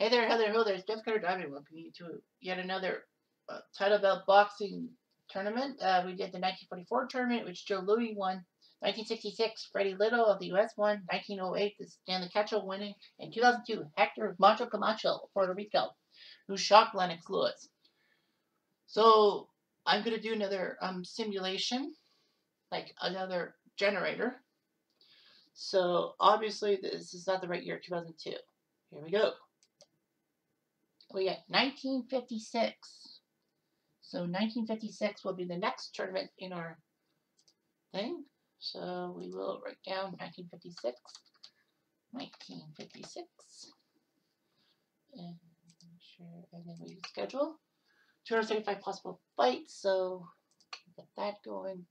Hey there, Heather Hill. There's Jeff Cutter Diving. Welcome you to yet another uh, title belt boxing tournament. Uh, we did the 1944 tournament, which Joe Louis won. 1966, Freddie Little of the U.S. won. 1908, the Stanley Ketchel winning. In 2002, Hector Macho Camacho of Puerto Rico, who shocked Lennox Lewis. So I'm going to do another um, simulation, like another generator. So obviously this is not the right year, 2002. Here we go. We got 1956. So 1956 will be the next tournament in our thing. So we will write down 1956. 1956. And, sure, and then we schedule 275 possible fights. So get that going.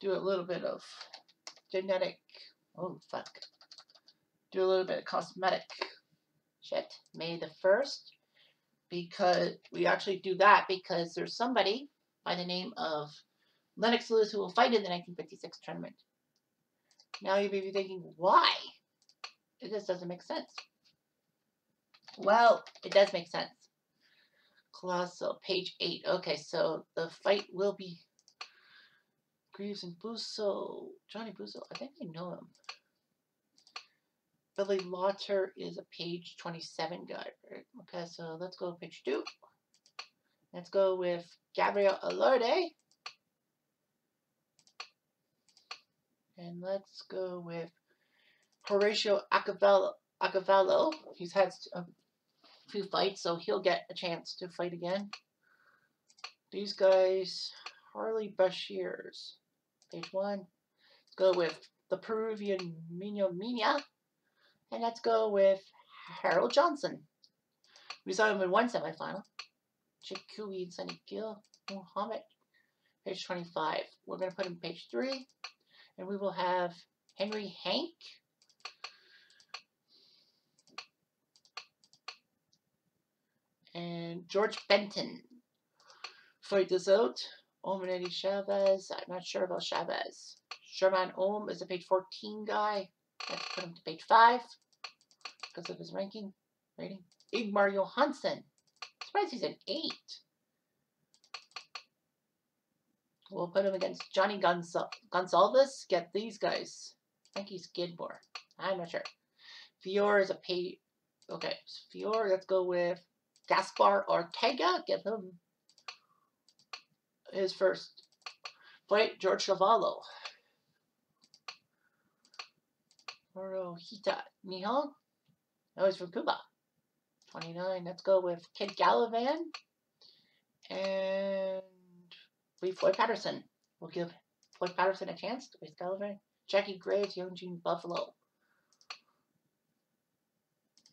Do a little bit of genetic. Oh, fuck. Do a little bit of cosmetic shit. May the 1st. Because we actually do that because there's somebody by the name of Lennox Lewis who will fight in the 1956 tournament. Now you may be thinking, why? Just doesn't make sense. Well, it does make sense. Colossal, page 8. Okay, so the fight will be Greaves and Busso. Johnny Busso, I think I know him. Billy Lauter is a page 27 guy, right? Okay, so let's go page 2. Let's go with Gabriel Elorde. And let's go with Horacio Accavallo. Accavallo. He's had a few fights, so he'll get a chance to fight again. These guys, Harley Bashirs. Page one. Let's go with the Peruvian Mino Mina. And let's go with Harold Johnson. We saw him in one semifinal. Chikui and Sunny Gill. Muhammad. Page 25. We're going to put him page 3. And we will have Henry Hank. And George Benton. This out. Omanetti Chavez. I'm not sure about Chavez. Sherman Ohm is a page 14 guy. Let's put him to page 5 because of his ranking rating. Ingemar Johansson. Surprised he's an 8. We'll put him against Johnny Gonzal Gonsalves. Get these guys. I think he's Skidmore. I'm not sure. Fior is a pay. Okay, Fior. Let's go with Gaspar Ortega. Give him his first fight. George Chuvalo. Hirohita Nihon. No, he's from Cuba. 29. Let's go with Kid Gavilan. And Lee Floyd Patterson. We'll give Floyd Patterson a chance face Gavilan. Jackie Graves, Young Gene Buffalo.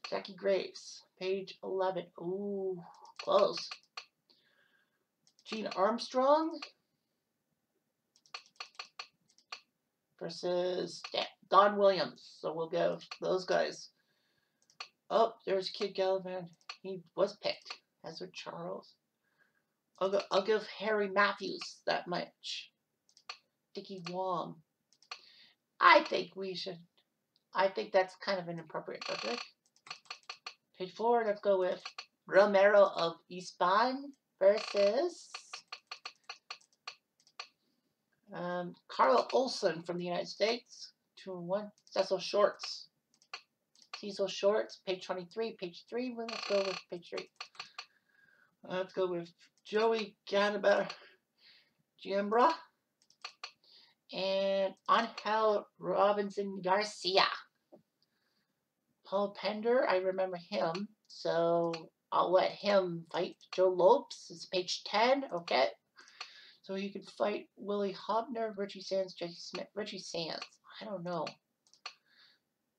Jackie Graves, page 11. Ooh, close. Gene Armstrong versus Don Williams. So we'll go those guys. Oh, there's Kid Gavilan. He was picked. As with Charles. I'll, go, I'll give Harry Matthews that much. Dickie Wong. I think we should. I think that's kind of an appropriate subject. Page four, let's go with Romero of Eastbourne versus um, Carl Olson from the United States. Two and one. Cecil Shorts. Cecil Shorts, page 23, page 3. Well, let's go with page 3. Let's go with Joey Ganaba Giambra and Angel Robinson Garcia. Paul Pender, I remember him, so I'll let him fight Joe Lopes. It's page 10, okay? So you can fight Willie Hobner, Richie Sands, Jesse Smith, Richie Sands. I don't know.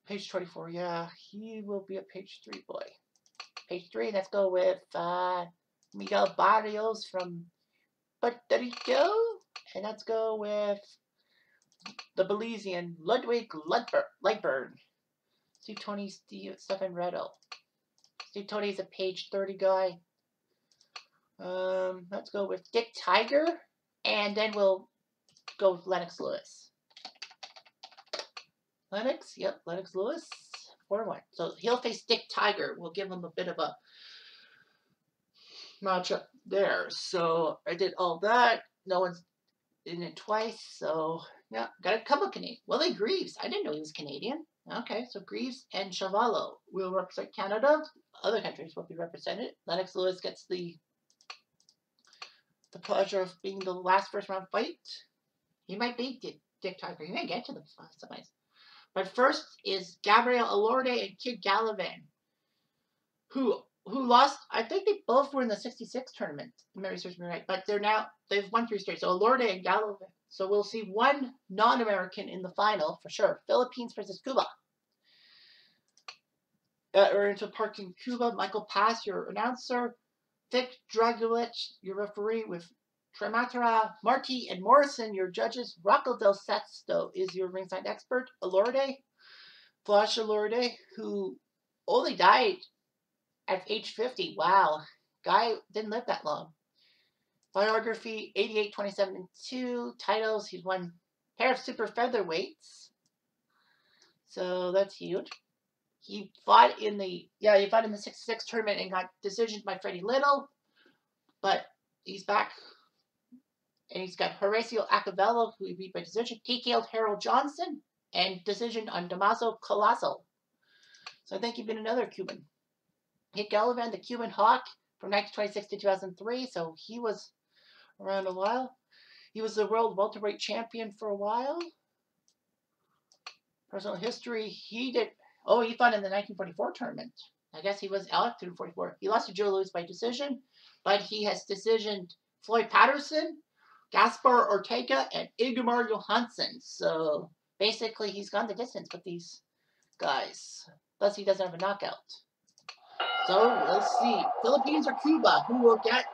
Page 24, yeah, he will be a page 3 boy. Page 3, let's go with uh, Miguel Barrios from Puerto Rico. And let's go with the Belizean Ludwig Lightburn. Steve Tony, Steve, Stefan Redo. Steve Tony is a page 30 guy. Um, let's go with Dick Tiger. And then we'll go with Lennox Lewis. Lennox, yep, Lennox Lewis. 4 1. So he'll face Dick Tiger. We'll give him a bit of a matchup there. So I did all that. No one's in it twice. So yeah, got a couple Canadian. Willie Greaves. I didn't know he was Canadian. Okay, so Greaves and Chuvalo will represent Canada. Other countries will be represented. Lennox Lewis gets the the pleasure of being the last first round fight. He might beat Dick, Tiger. He may get to the semis. But first is Gabriel Elorde and Kid Gavilan, who who lost. I think they both were in the '66 tournament. Mary serves me right, but they're now they've won three straight. So Elorde and Gavilan. So we'll see one non-American in the final for sure. Philippines versus Cuba. Uh, we're Park in Cuba. Michael Pass, your announcer. Vic Dragulich, your referee, with Trematera, Marty, and Morrison, your judges. Rocco Del Sesto is your ringside expert. Elorde, Flash Elorde, who only died at age 50. Wow. Guy didn't live that long. Biography 88, 27, and 2. Titles, he's won pair of super featherweights. So that's huge. He fought in the yeah, he fought in the 66 tournament and got decisioned by Freddie Little. But he's back. And he's got Horacio Accavallo, who he beat by decision. He killed Harold Johnson and decision on Damaso Colosso. So I think he'd been another Cuban. Hit Gavilan, the Cuban Hawk, from 1926 to 2003. So he was around a while. He was the world welterweight champion for a while. Personal history, he did, oh, he fought in the 1944 tournament. I guess he was elected in 44. He lost to Joe Louis by decision, but he has decisioned Floyd Patterson, Gaspar Ortega, and Ingemar Johansson. So basically, he's gone the distance with these guys. Plus, he doesn't have a knockout. So let's see. Philippines or Cuba? Who will get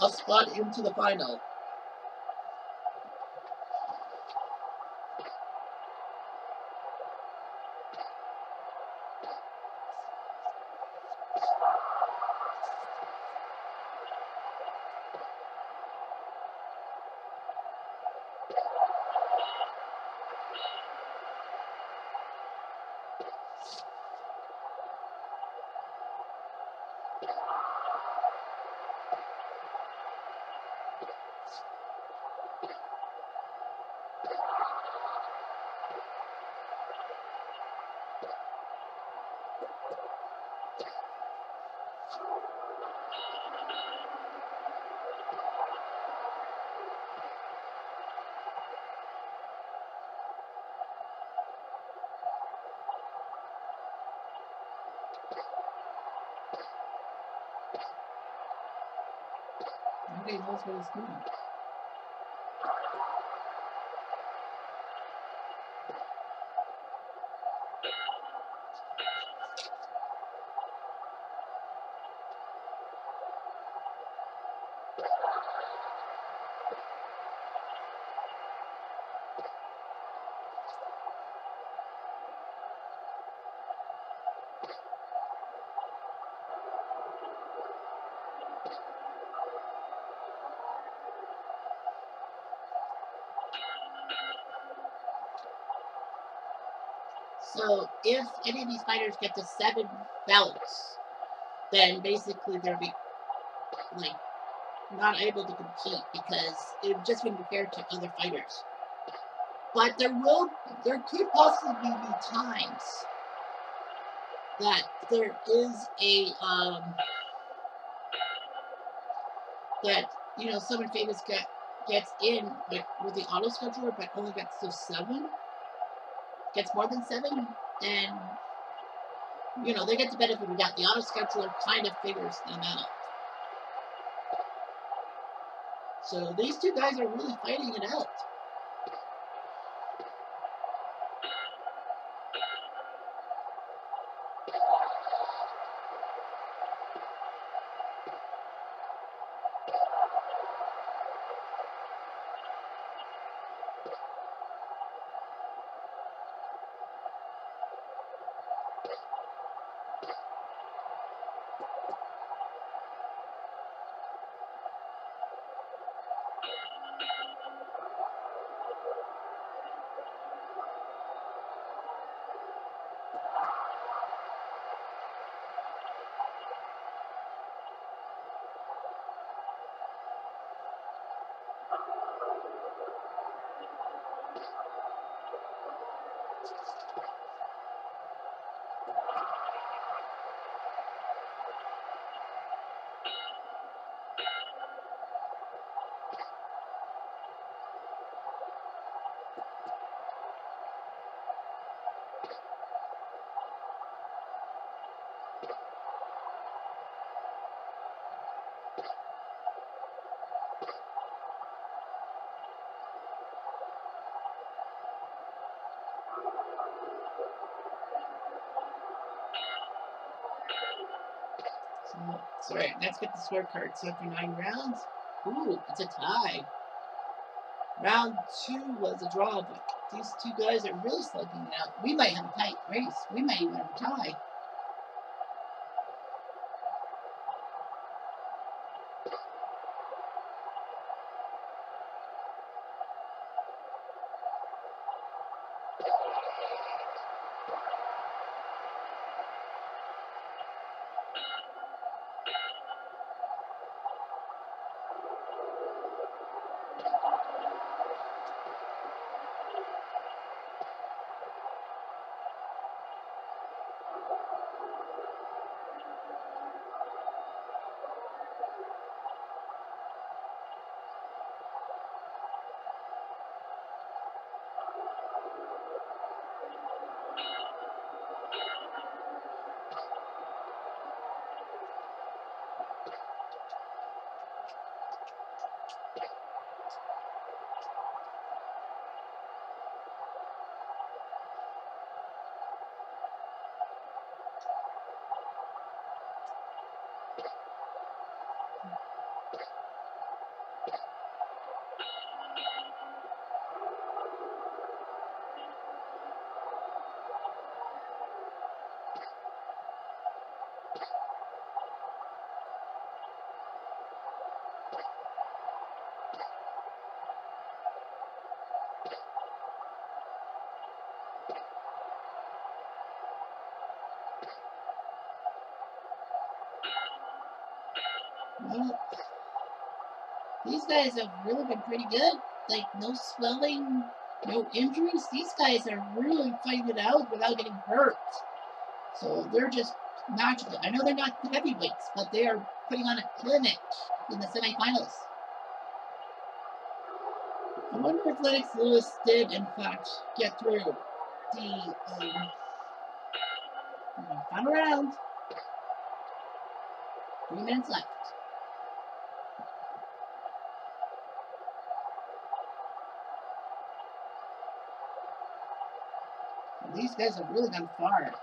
a spot into the final? Nobody knows what he's doing. So if any of these fighters get to seven belts, then basically they'll be like not able to compete because it just wouldn't be fair to other fighters. But there will, there could possibly be times that there is a um, that you know someone famous get gets in with, with the auto scheduler, but only gets to seven gets more than seven, and you know they get the benefit of doubt. The auto scheduler kind of figures them out. So these two guys are really fighting it out. So, sorry, let's get the scorecard. So for nine rounds, ooh, it's a tie. Round two was a draw, but these two guys are really slugging it out. We might have a tight race. We might even have a tie. Well, these guys have really been pretty good. Like, no swelling, no injuries. These guys are really fighting it out without getting hurt. So they're just magical. I know they're not heavyweights, but they are putting on a clinic in the semifinals. I wonder if Lennox Lewis did, in fact, get through the um, final round. Three minutes left. These guys have really gone far.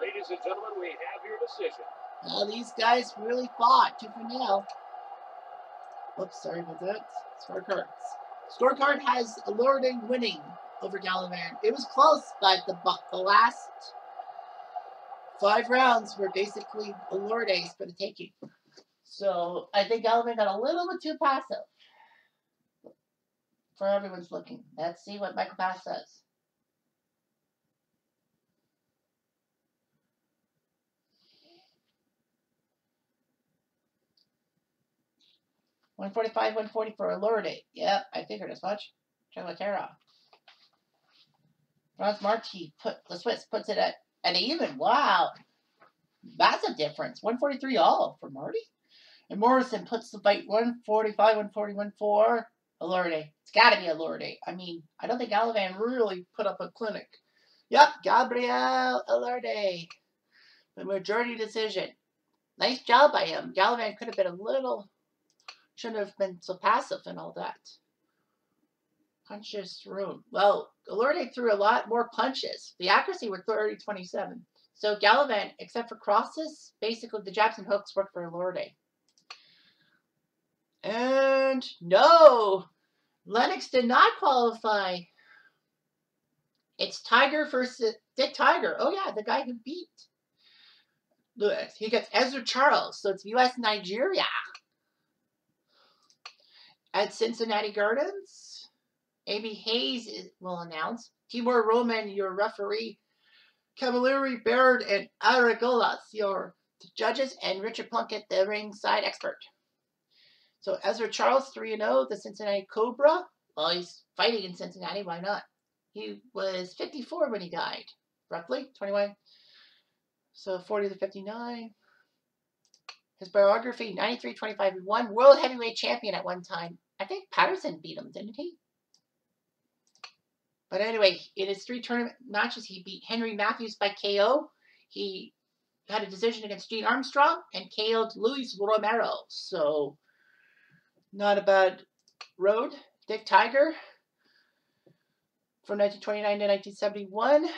Ladies and gentlemen, we have your decision. Now these guys really fought Two for nail. Oops, sorry about that. Scorecards. Scorecard has Elorde winning over Gavilan. It was close, but the the last five rounds were basically Elorde's for the taking. So I think Gavilan got a little bit too passive. For everyone's looking. Let's see what Michael Pass says. One forty-five, one forty for Elorde. Yep, I figured as much. Cholatera. Franz Marti put the Swiss puts it at an even. Wow. That's a difference. 143 all for Marty. And Morrison puts the fight 145, 141 for Elorde. It's got to be Elorde. I mean, I don't think Gavilan really put up a clinic. Yep, Gabriel Elorde. The majority decision. Nice job by him. Gavilan could have been a little, shouldn't have been so passive and all that. Punches room. Well, Elorde threw a lot more punches. The accuracy was 30 27. So Gavilan, except for crosses, basically the jabs and hooks worked for Elorde. And no, Lennox did not qualify. It's Tiger versus Dick Tiger. Oh yeah, the guy who beat Lewis. He gets Ezzard Charles, so it's U.S. Nigeria. at Cincinnati Gardens. Amy Hayes will announce. Timur Roman, your referee. Cavalieri, Baird, and Aragolas, your judges. And Richard Plunkett, the ringside expert. So Ezzard Charles, 3 0, the Cincinnati Cobra. Well, he's fighting in Cincinnati. Why not? He was 54 when he died, roughly 21. So 40 to 59. His biography 93 25 1 world heavyweight champion at one time. I think Patterson beat him, didn't he? But anyway, in his three tournament matches, he beat Henry Matthews by KO. He had a decision against Gene Armstrong and KO'd Luis Romero. So, not a bad road. Dick Tiger from 1929 to 1971.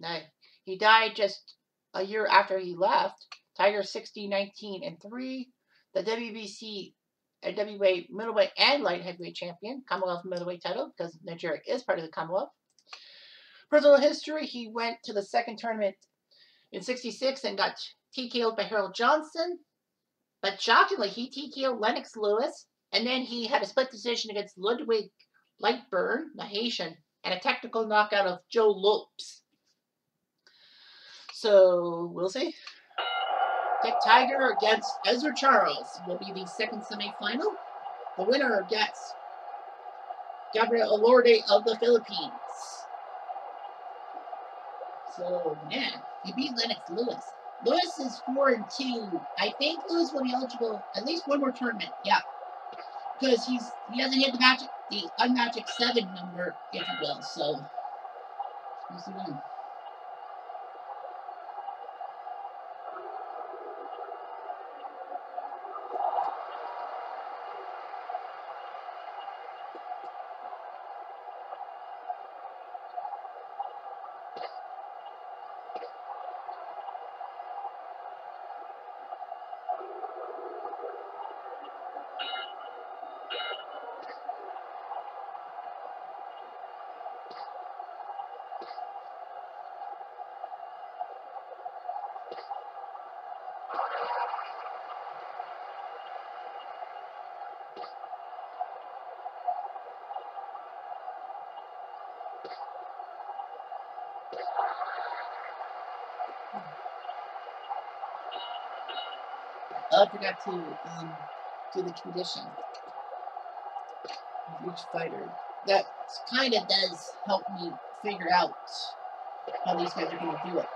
Now, he died just a year after he left. Tiger 60, 19, and 3. The WBC and uh, WA middleweight and light heavyweight champion, Commonwealth middleweight title, because Nigeria is part of the Commonwealth. Personal history, he went to the second tournament in 66 and got TKO'd by Harold Johnson. But shockingly, he TKO'd Lennox Lewis, and then he had a split decision against Ludwig Lightburn, the Haitian, and a technical knockout of Joe Lopes. So, we'll see. Dick Tiger against Ezzard Charles will be the second semifinal. The winner gets Gabriel Elorde of the Philippines. So, man, he beat Lennox Lewis. Lewis is 4 and 2. I think Lewis will be eligible at least one more tournament. Yeah. Because he's he hasn't hit the magic the unmagic seven number, if you will, so he's the one. I forgot to um, do the condition of each fighter. That kind of does help me figure out how these guys are going to do it.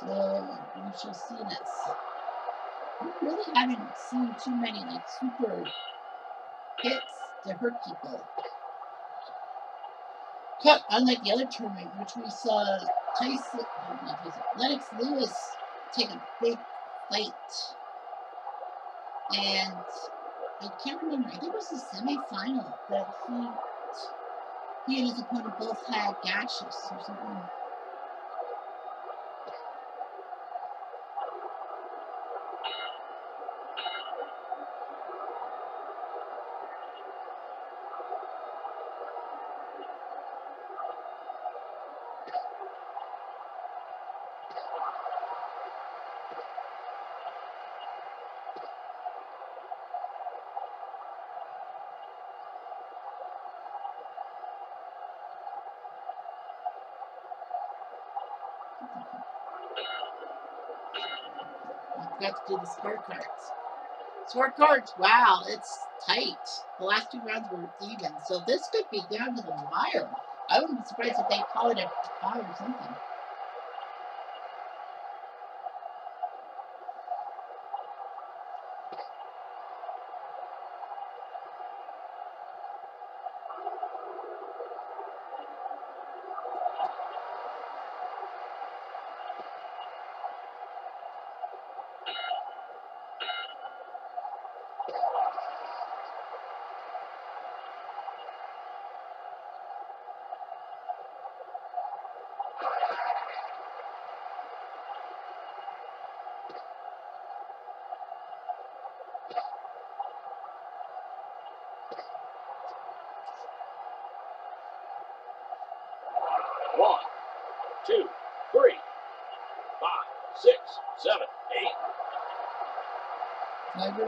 So we shall see this. We really haven't seen too many like super hits to hurt people. Cut unlike the other tournament, which we saw Tyson, oh, Tyson, Lennox Lewis take a big fight, and I can't remember. I think it was the semifinal that he he and his opponent both had gashes or something. I forgot to do the scorecards. Scorecards, wow, it's tight. The last two rounds were even, so this could be down to the wire. I wouldn't be surprised if they call it a tie or something. One, two, three, five, six, seven, eight.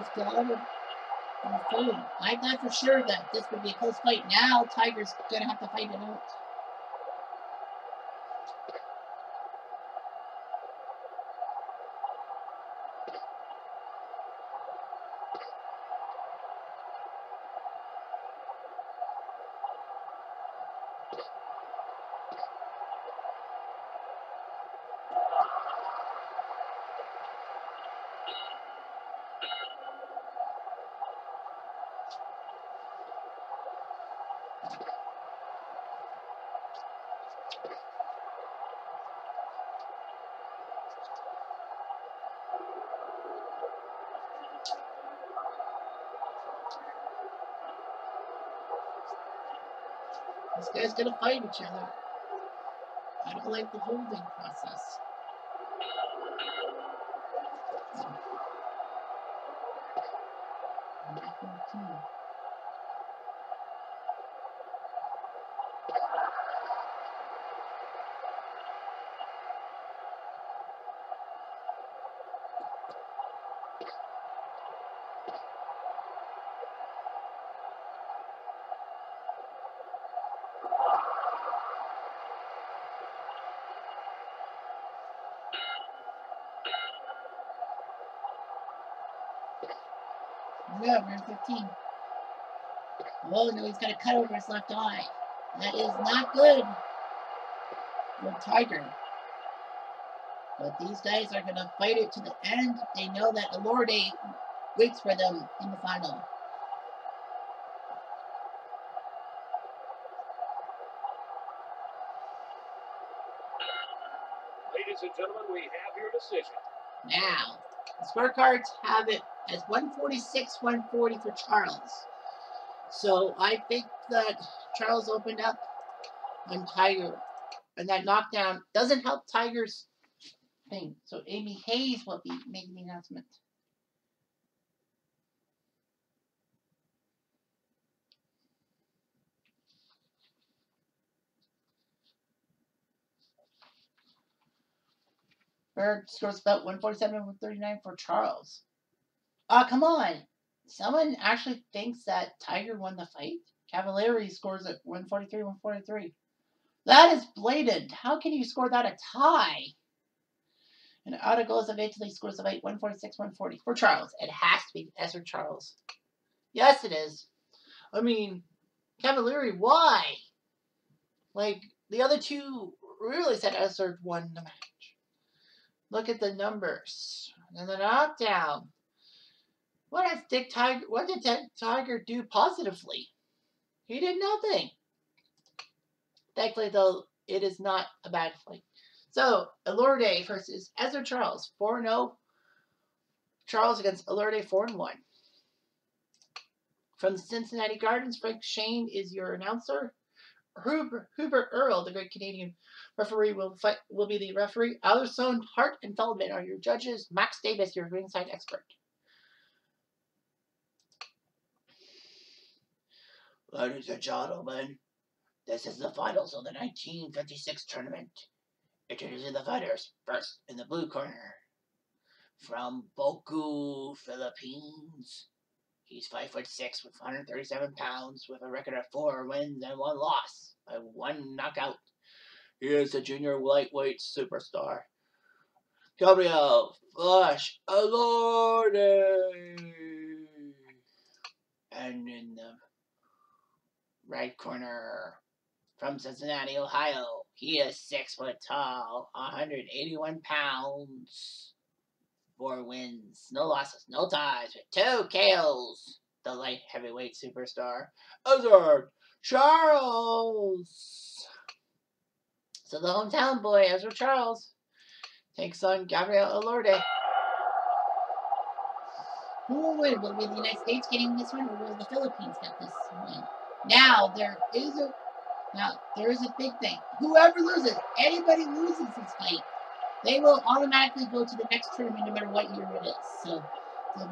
Tigers on food. I thought for sure that this would be a close fight. Now Tigers gonna have to fight it out. This guy's gonna fight each other. I don't like the holding process. On two. Yeah, we're in 15. Oh no, he's got a cut over his left eye. That is not good for Tiger. But these guys are going to fight it to the end. They know that Elorde waits for them in the final. Ladies and gentlemen, we have your decision. Now, the scorecards have it as 146 140 for Charles. So I think that Charles opened up on Tiger. And that knockdown doesn't help Tiger's thing. So Amy Hayes will be making the announcement. Berg scores about 147 139 for Charles. Uh, come on. Someone actually thinks that Tiger won the fight? Cavalieri scores at 143 143. That is blatant. How can you score that a tie? And out of of Italy scores of 8 146 140 for Charles. It has to be Ezzard Charles. Yes, it is. I mean, Cavalieri, why? Like, the other two really said Ezzard won the match. Look at the numbers. And the knockdown. What has Dick Tiger what did Dick Tiger do positively? He did nothing. Thankfully though, it is not a bad fight. So Elorde versus Ezzard Charles, 4-0. Charles against Elorde 4-1. From the Cincinnati Gardens, Frank Shane is your announcer. Hubert, Hubert Earl, the great Canadian referee, will fight, will be the referee. Alderson, Hart, and Feldman are your judges. Max Davis, your ringside expert. Ladies and gentlemen, this is the finals of the 1956 tournament. Introducing the fighters. First, in the blue corner, from Bogo, Philippines. He's five foot six with 137 pounds, with a record of four wins and one loss by one knockout. He is a junior lightweight superstar. Gabriel Flash Elorde. And in the right corner from Cincinnati, Ohio, he is six foot tall, 181 pounds. Four wins, no losses, no ties, with two KOs. The light heavyweight superstar, Ezzard Charles. So the hometown boy, Ezzard Charles, takes on Gabriel Elorde. Who will win? Be the United States getting this one, or will the Philippines get this win? Now there is a now there is a big thing. Whoever loses, anybody loses this fight, they will automatically go to the next tournament, no matter what year it is. So they'll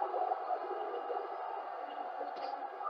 be in there.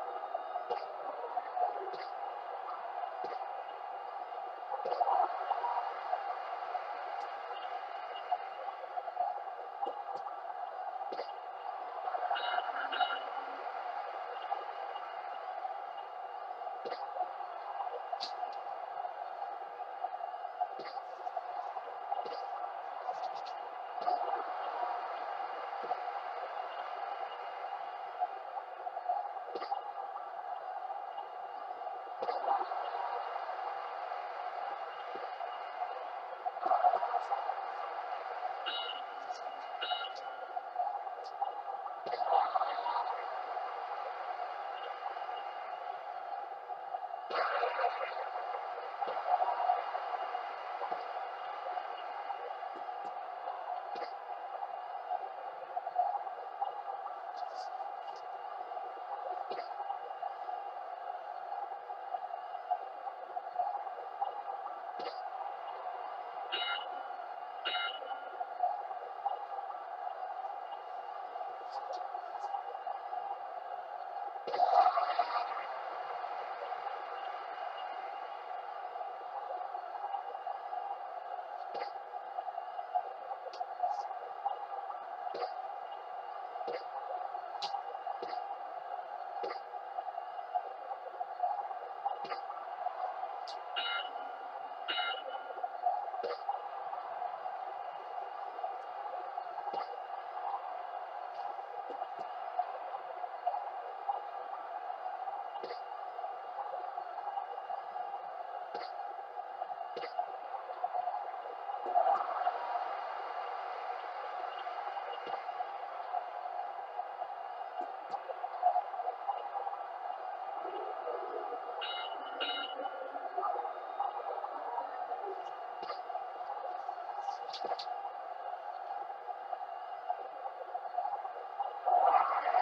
girlfriend.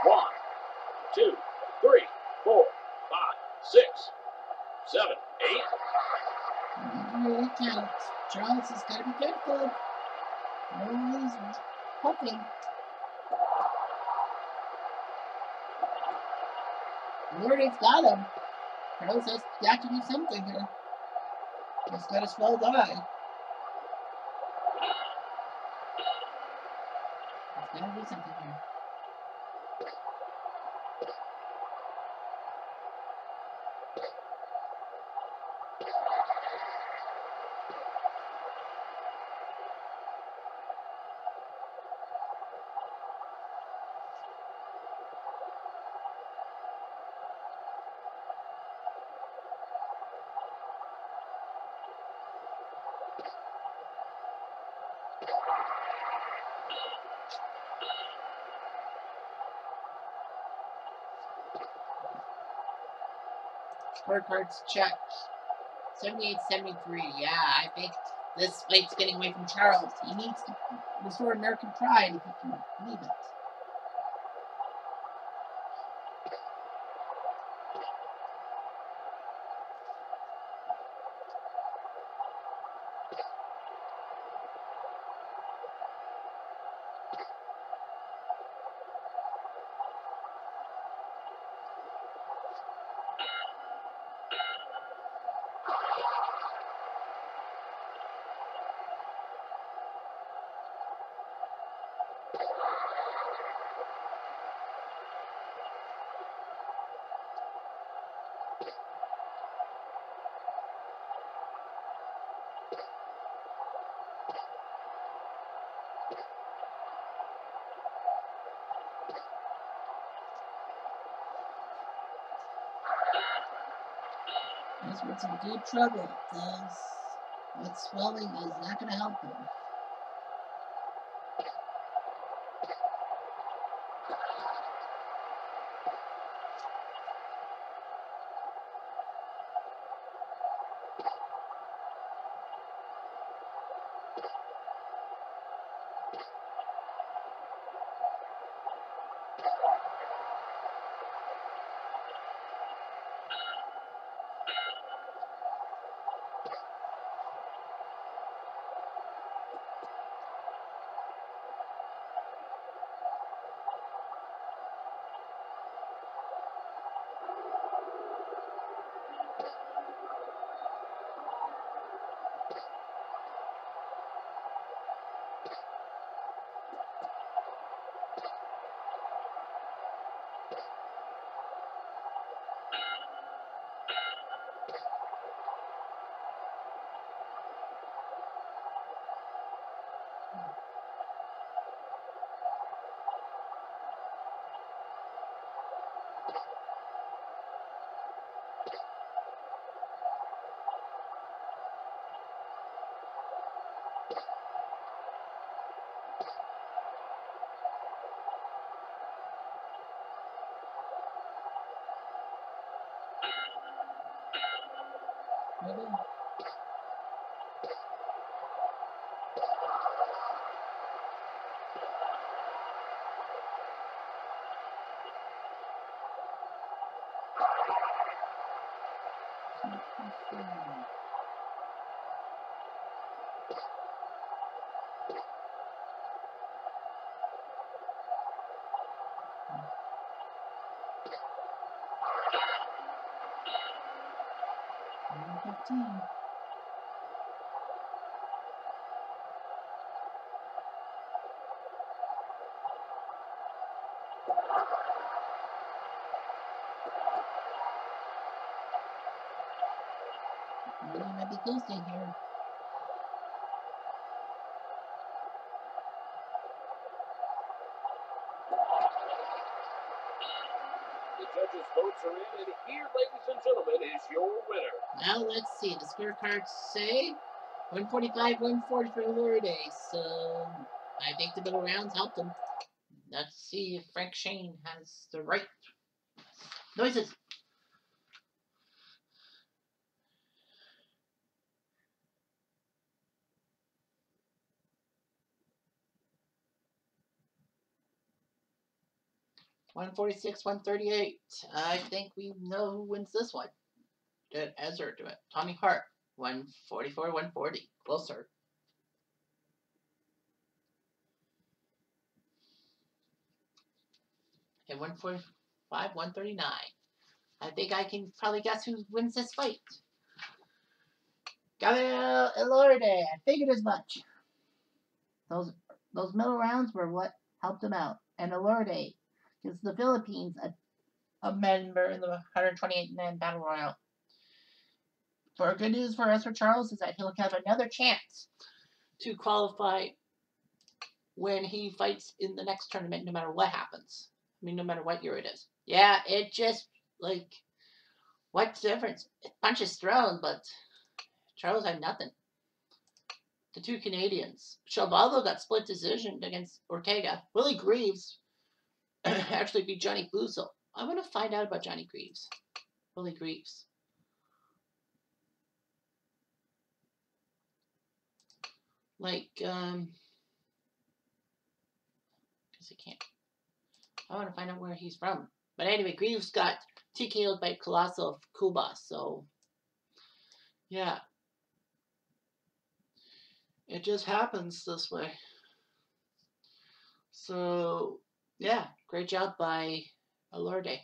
One, two, three, four, five, six, seven, eight. Remember it counts. Charles has got to be careful. Oh, he's puffing. Lordy's got him. Charles has got to do something here. He's got a small die. He's got to do something here. Scorecards checked. 78 73. Yeah, I think this fight's getting away from Charles. He needs to restore American pride if he can leave it. Some deep trouble. This, that swelling is not going to help him. Really? Number 15. Mm, really might be coasting here. The judges' votes are in, and here, ladies and gentlemen, is your winner. Now let's see. The scorecards say 145, 140 for Elorde. So I think the middle rounds helped him. Let's see if Frank Shane has the right noises. One forty six, one thirty eight. I think we know who wins this one. Did Ezzard do it? Tommy Hart, 144, 140. Closer. And 145, 139. I think I can probably guess who wins this fight. Gabriel Elorde. I figured as much. Those those middle rounds were what helped him out. And Elorde gives the Philippines a, a member in the 128 man battle royal. For good news for Ezzard Charles is that he'll have another chance to qualify when he fights in the next tournament, no matter what happens. I mean, no matter what year it is. Yeah, it just like what's the difference? Punches thrown, but Charles had nothing. The two Canadians. Chuvalo got split decision against Ortega. Willie Greaves actually be Johnny Buzo. I want to find out about Johnny Greaves. Willie Greaves. like um because I can't I want to find out where he's from. But anyway, Greaves got TKO'd by Colossal of Cuba, so yeah. It just happens this way. So yeah, great job by Elorde.